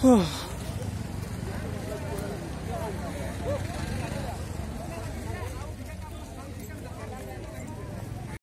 Whew.